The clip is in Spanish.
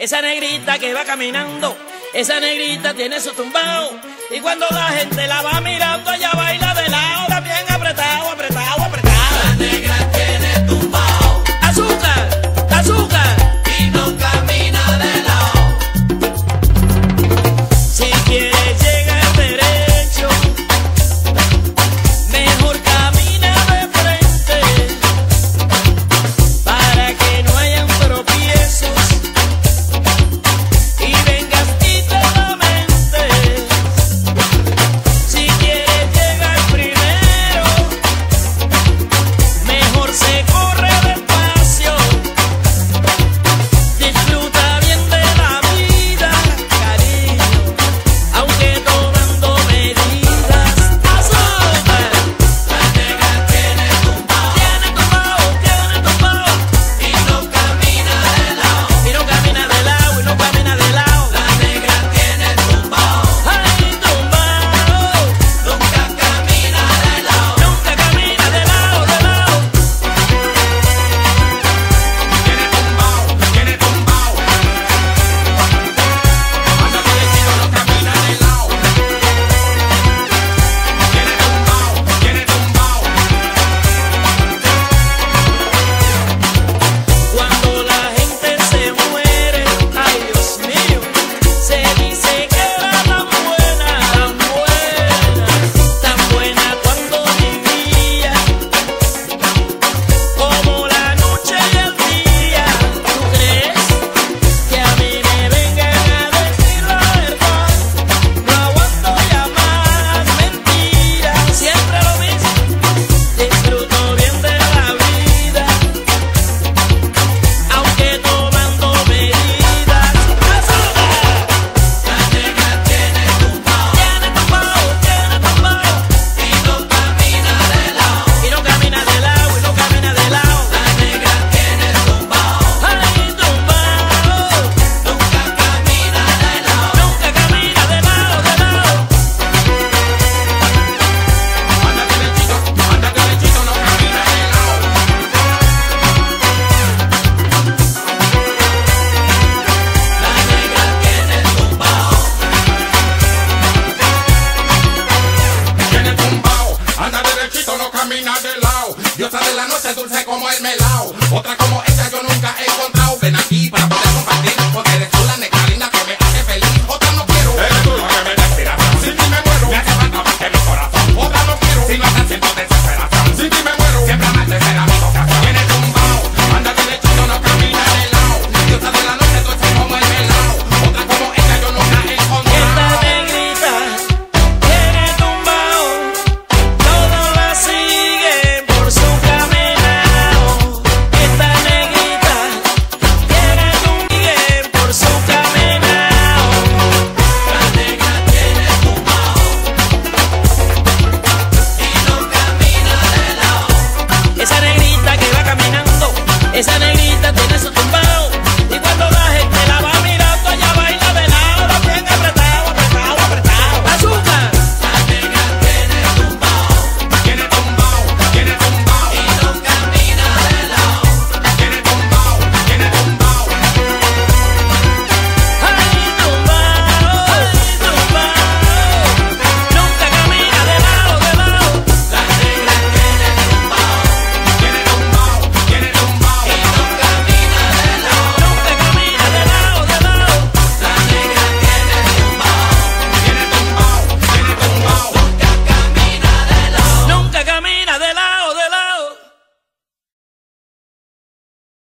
Esa negrita que va caminando, esa negrita tiene su tumbao. Y cuando la gente la va mirando, ella baila de lado. from white men.